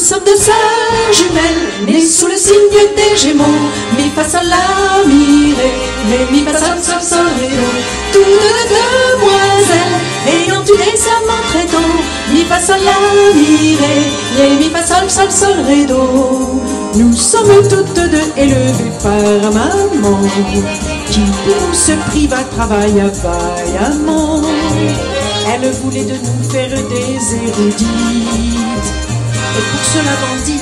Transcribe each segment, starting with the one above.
sommes deux sœurs jumelles, nées sous le signe des Gémeaux. Mi fa sol la mi ré, mi sol sol sol. Toutes deux demoiselles, ayant eu des très tôt. Mi fa sol la mi ré, mi sol sol sol. Nous sommes toutes deux élevées par maman, qui pour ce priva travailla vaillamment. Elle voulait de nous faire des érudites, et pour cela vendit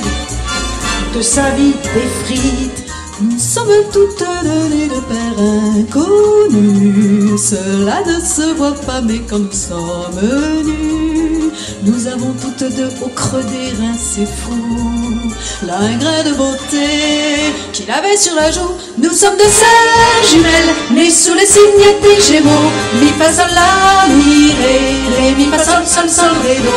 de sa vie des frites. Nous sommes toutes données de père inconnu. Cela ne se voit pas, mais quand nous sommes nus, nous avons toutes deux au creux des reins, c'est fou. L'ingrat de beauté qu'il avait sur la joue. Nous sommes deux sœurs jumelles, nées sous les signes des Gémeaux. Mi fa sol la mi ré, ré mi fa sol sol sol ré do.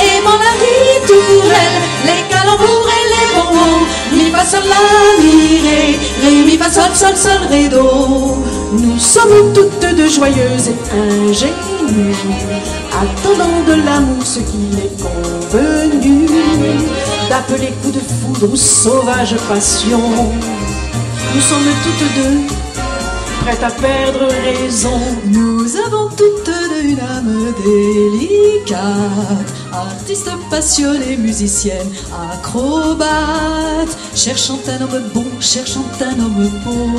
Et mon ami tourelle, les calembours et les bonbons. Mi fa sol la mi ré, ré mi fa sol sol sol ré. Nous sommes toutes deux joyeuses et ingénues, attendant de l'amour ce qu'il est convenu d'appeler coup de foudre ou sauvage passion. Nous sommes toutes deux prêtes à perdre raison. Nous avons toutes deux une âme délicate, artistes passionnés, musiciennes, acrobates, cherchant un homme bon, cherchant un homme beau.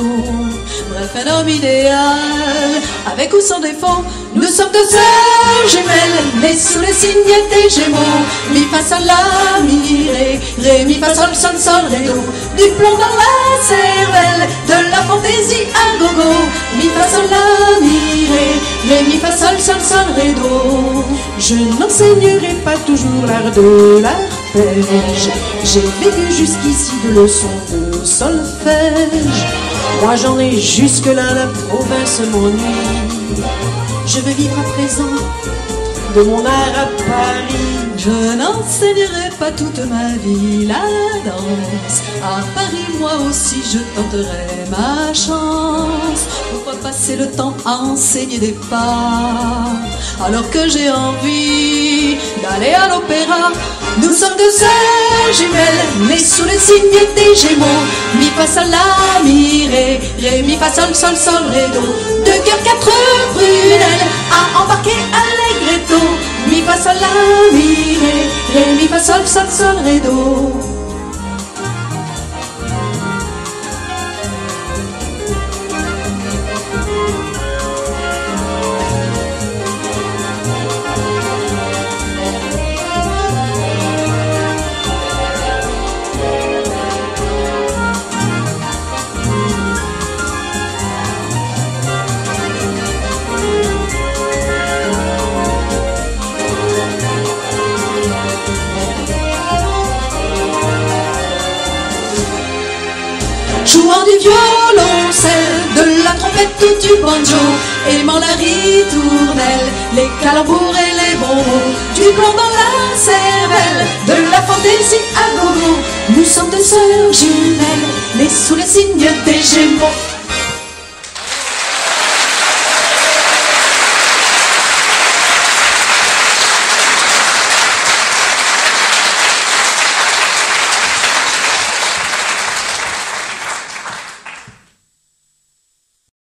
Bref, un homme idéal, avec ou sans défaut. Nous sommes deux sœurs jumelles, nées sous les signes des Gémeaux. Mi fa sol la mi ré, ré mi fa sol sol sol ré do. Du plomb dans la cervelle, de la fantaisie sol la mi ré, ré mi fa sol. Je n'enseignerai pas toujours l'art de l'arpège. J'ai vécu jusqu'ici de leçons de solfège. Moi j'en ai jusque-là, la province m'ennuie. Je veux vivre à présent de mon art à Paris. Je n'enseignerai pas toute ma vie la danse. À Paris, moi aussi, je tenterai ma chance. Pourquoi passer le temps à enseigner des pas alors que j'ai envie d'aller à l'opéra? Nous sommes deux sœurs jumelles, nées sous le signe des Gémeaux. Mi fa sol la mi ré, ré mi fa sol sol sol ré do. Deux cœurs, quatre prunelles, sol sol ré do. Du banjo, aimant la ritournelle, les calembours et les bonbons, du plomb dans la cervelle, de la fantaisie à gogo. Nous sommes deux sœurs jumelles, nées sous les signes des Gémeaux.